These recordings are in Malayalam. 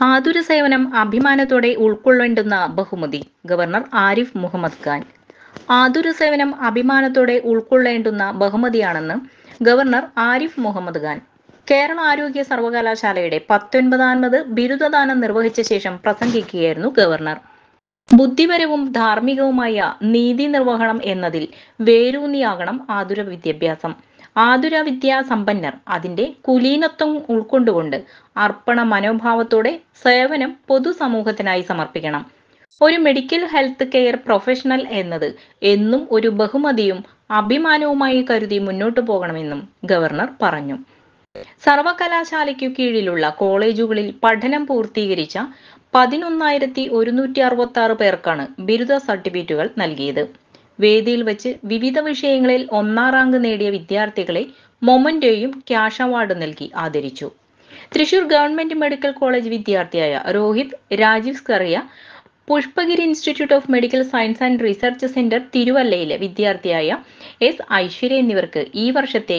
ആതുര സേവനം അഭിമാനത്തോടെ ഉൾക്കൊള്ളേണ്ടുന്ന ബഹുമതി. ഗവർണർ ആരിഫ് മുഹമ്മദ് ഖാൻ. ആതുര സേവനം അഭിമാനത്തോടെ ഉൾക്കൊള്ളേണ്ടുന്ന ബഹുമതിയാണെന്ന് ഗവർണർ ആരിഫ് മുഹമ്മദ് ഖാൻ. കേരള ആരോഗ്യ സർവകലാശാലയുടെ പത്തൊൻപതാമത് ബിരുദദാനം നിർവഹിച്ച ശേഷം പ്രസംഗിക്കുകയായിരുന്നു ഗവർണർ. ബുദ്ധിപരവും ധാർമ്മികവുമായ നീതി നിർവഹണം എന്നതിൽ വേരൂന്നിയാകണം ആതുര വിദ്യാഭ്യാസം. ആതുര വിദ്യാ സമ്പന്നർ അതിന്റെ കുലീനത്വം ഉൾക്കൊണ്ടുകൊണ്ട് അർപ്പണ മനോഭാവത്തോടെ സേവനം പൊതുസമൂഹത്തിനായി സമർപ്പിക്കണം. ഒരു മെഡിക്കൽ ഹെൽത്ത് കെയർ പ്രൊഫഷണൽ എന്നത് എന്നും ഒരു ബഹുമതിയും അഭിമാനവുമായി കരുതി മുന്നോട്ട് പോകണമെന്നും ഗവർണർ പറഞ്ഞു. സർവകലാശാലയ്ക്കു കീഴിലുള്ള കോളേജുകളിൽ പഠനം പൂർത്തീകരിച്ച പതിനൊന്നായിരത്തി ഒരുന്നൂറ്റി അറുപത്തി ആറ് പേർക്കാണ് ബിരുദ സർട്ടിഫിക്കറ്റുകൾ നൽകിയത്. വേദിയിൽ വെച്ച് വിവിധ വിഷയങ്ങളിൽ ഒന്നാം റാങ്ക് നേടിയ വിദ്യാർത്ഥികളെ മൊമന്റോയും ക്യാഷ് അവാർഡ് നൽകി ആദരിച്ചു. തൃശൂർ ഗവൺമെന്റ് മെഡിക്കൽ കോളേജ് വിദ്യാർത്ഥിയായ Rohit Rajeev Scaria Pushpagiri institute of medical science and research centre തിരുവല്ലയിലെ വിദ്യാർത്ഥിയായ എസ് ഐശ്വര്യ എന്നിവർക്ക് ഈ വർഷത്തെ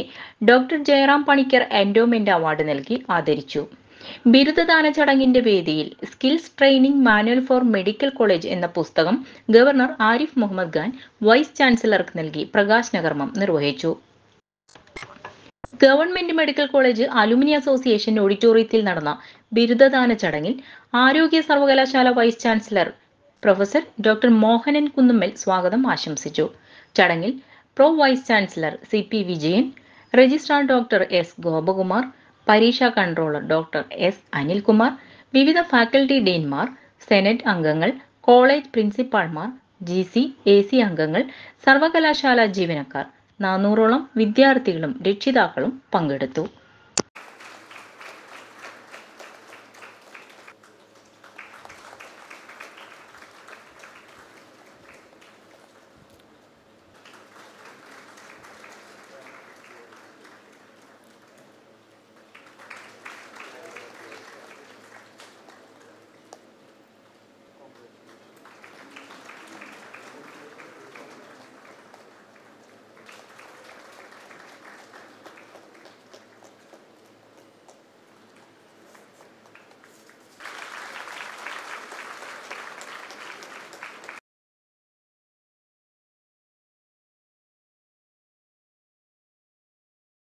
doctor Jayaram Panicker endowment award നൽകി ആദരിച്ചു. ബിരുദദാന ചടങ്ങിന്റെ വേദിയിൽ skills training manual for medical college എന്ന പുസ്തകം ഗവർണർ ആരിഫ് മുഹമ്മദ് ഖാൻ വൈസ് ചാൻസലർക്ക് നൽകി പ്രകാശന കർമ്മം നിർവഹിച്ചു. Government medical college alumni association ഓഡിറ്റോറിയത്തിൽ നടന്ന ബിരുദദാന ചടങ്ങിൽ ആരോഗ്യ സർവകലാശാല vice chancellor professor doctor Mohanan Kunnummal സ്വാഗതം ആശംസിച്ചു. ചടങ്ങിൽ pro vice chancellor C P Vijayan registrar doctor S Gopakumar പരീക്ഷാ കൺട്രോളർ ഡോക്ടർ എസ് അനിൽകുമാർ വിവിധ ഫാക്കൽറ്റി ഡീൻമാർ സെനറ്റ് അംഗങ്ങൾ കോളേജ് പ്രിൻസിപ്പാൾമാർ ജി സി എ സി അംഗങ്ങൾ സർവകലാശാല ജീവനക്കാർ നാനൂറോളം വിദ്യാർത്ഥികളും രക്ഷിതാക്കളും പങ്കെടുത്തു.